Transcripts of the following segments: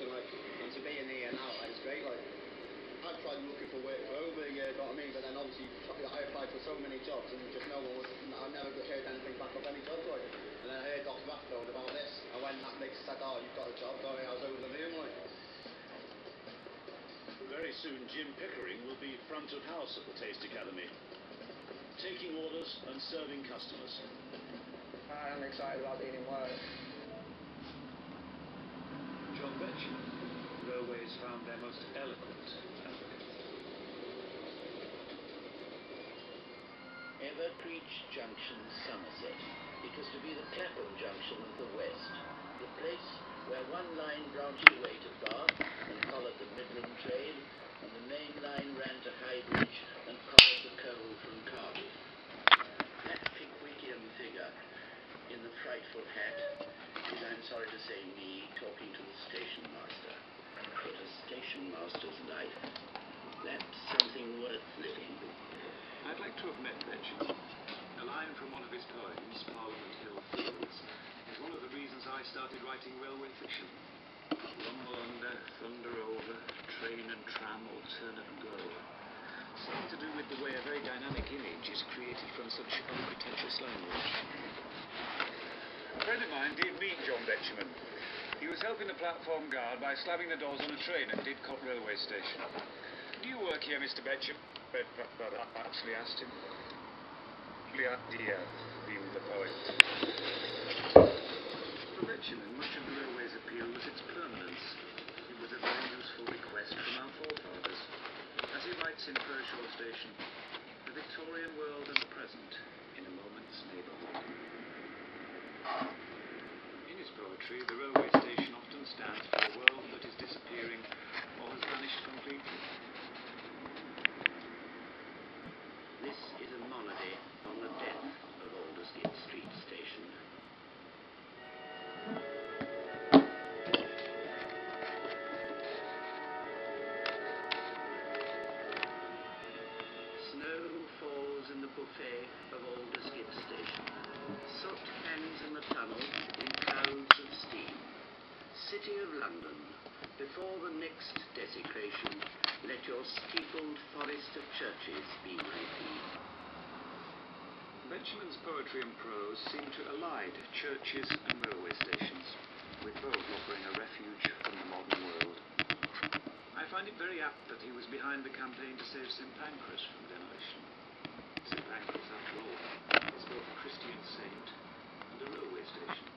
and like, and to be in here now, like, it's great. Like, I've tried looking for work for over a year, you know what I mean? But then obviously, I applied for so many jobs and just no one was, I never heard anything back of any jobs, like. And then I heard Dr. Rathbone about this, and when that mix said, oh, you've got a job, going, I was over the moon, like. Very soon, Jim Pickering will be front of house at the Taste Academy, taking orders and serving customers. I'm excited about being in work. Railways found their most eloquent advocate. Evercreech Junction, Somerset, because to be the Clapham Junction of the West, the place where one line branched away to Bath and collared the Midland trade, and the main line ran to Highbridge and collared the coal from Cardiff. That Pickwickian figure in the frightful hat is, I'm sorry to say, me talking to the station master. But a station master's life, that's something worth living. I'd like to have met Betjeman. A line from one of his poems, Parliament Hill Fields, is one of the reasons I started writing railway fiction. Rumble under, thunder over, train and tram alternate go. Something to do with the way a very dynamic image is created from such unpretentious language. A friend of mine did meet John Betjeman. He was helping the platform guard by slamming the doors on a train at Didcot railway station. Do you work here, Mr. Betjeman? But, but, but I actually asked him. The uh, idea, beamed the poet. For Betjeman, much of the railway's appeal was its permanence. It was a very useful request from our forefathers. As he writes in Pershore Station, the Victorian world and buffet of Aldersgate Station. Soot hangs in the tunnel in clouds of steam. City of London, before the next desecration, let your steepled forest of churches be my theme. Betjeman's poetry and prose seem to elide churches and railway stations, with both offering a refuge from the modern world. I find it very apt that he was behind the campaign to save St Pancras from demolition. St after all, is both a Christian saint and a railway station.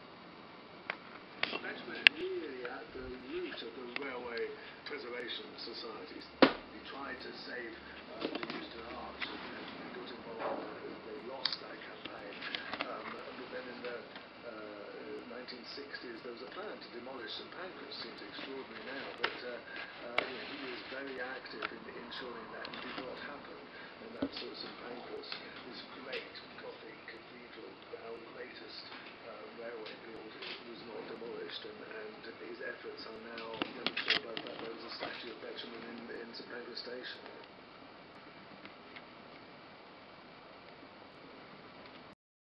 Betjeman really at the root of the railway preservation societies. He tried to save uh, the Euston Arch and, they got involved. They lost that campaign. Um, but then in the uh, 1960s there was a plan to demolish St Pancras. Seems extraordinary now, but uh, uh, he was very active in ensuring that did not happen. And that so St Pancras, Station.